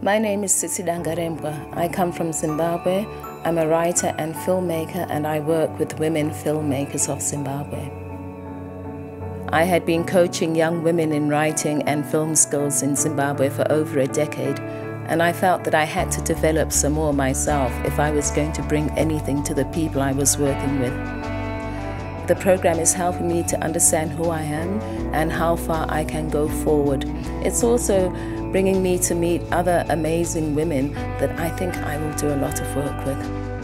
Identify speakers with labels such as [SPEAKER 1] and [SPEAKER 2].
[SPEAKER 1] My name is Tsitsi Dangarembga. I come from Zimbabwe. I'm a writer and filmmaker, and I work with women filmmakers of Zimbabwe. I had been coaching young women in writing and film skills in Zimbabwe for over a decade, and I felt that I had to develop some more myself if I was going to bring anything to the people I was working with. The program is helping me to understand who I am and how far I can go forward. It's also bringing me to meet other amazing women that I think I will do a lot of work with.